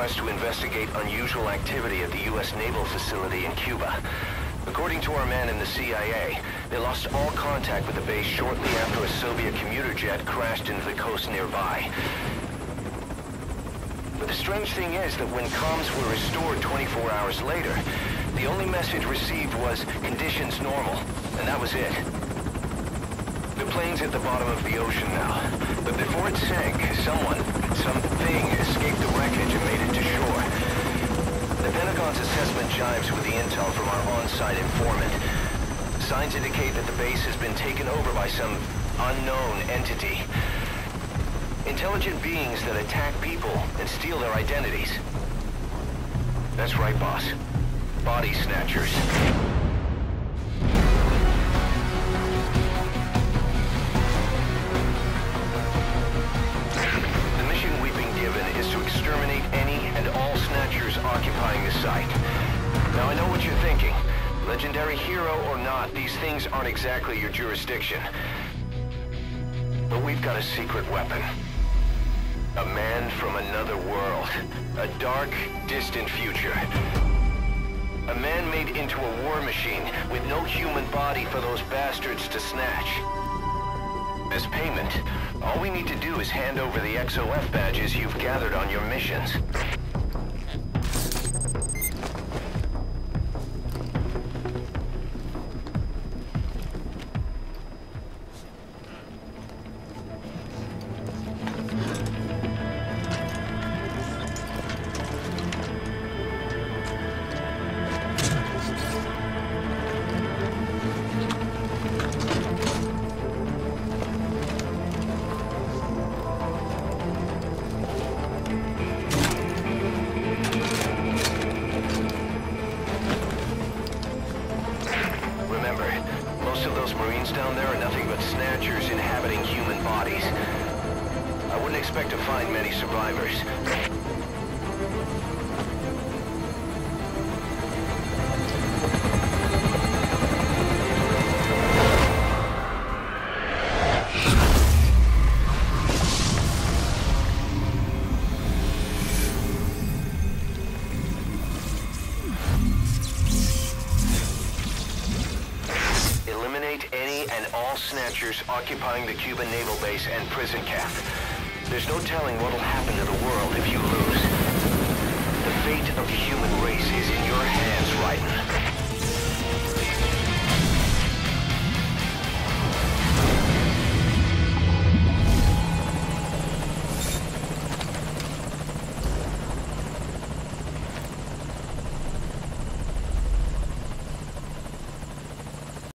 tasked to investigate unusual activity at the U.S. naval facility in Cuba. According to our man in the CIA, they lost all contact with the base shortly after a Soviet commuter jet crashed into the coast nearby. But the strange thing is that when comms were restored 24 hours later, the only message received was conditions normal, and that was it. The plane's at the bottom of the ocean now, but before it sank, someone, something escaped the wreckage and made it to shore. The Pentagon's assessment jives with the intel from our on-site informant. Signs indicate that the base has been taken over by some unknown entity. Intelligent beings that attack people and steal their identities. That's right, boss. Body snatchers. Now I know what you're thinking. Legendary hero or not, these things aren't exactly your jurisdiction. But we've got a secret weapon. A man from another world. A dark, distant future. A man made into a war machine with no human body for those bastards to snatch. As payment, all we need to do is hand over the XOF badges you've gathered on your missions. Marines down there are nothing but snatchers inhabiting human bodies. I wouldn't expect to find many survivors. Eliminate any and all snatchers occupying the Cuban naval base and prison camp. There's no telling what'll happen to the world if you lose. The fate of the human race is in your hands.